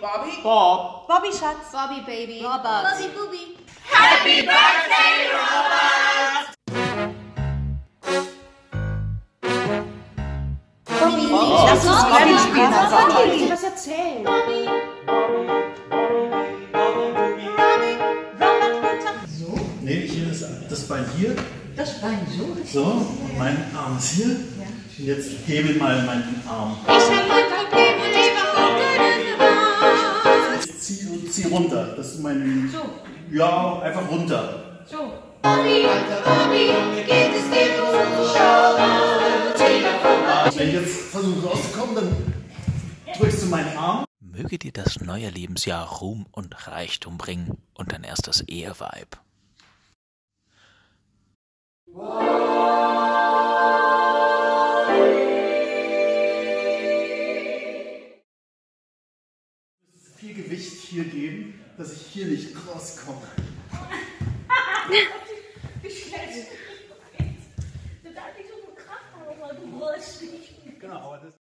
Bobby? Bob. Bobby Schatz. Bobby Baby. Robert. Bobby Booby. Bobby. Oh. Lass uns Bobby. Bobby spielen. Bobby. Bobby. Ich dir was erzählen. Nee, hier ist das Bein hier. Das Bein so. So, und mein Arm ist hier. Und jetzt hebel mal meinen Arm. Ich hab mein Leben zieh, zieh runter. Das ist mein. So. Ja, einfach runter. So. Bobby, Bobby, geht es dir gut? Schau mal, Telefon. Wenn ich jetzt versuche rauszukommen, dann drückst du meinen Arm. Möge dir das neue Lebensjahr Ruhm und Reichtum bringen und dein erstes Eheweib. Viel Gewicht hier geben, dass ich hier nicht rauskomme. Wie schlecht. Du darfst nicht so viel Kraft haben, aber du brüllst nicht. Genau, aber das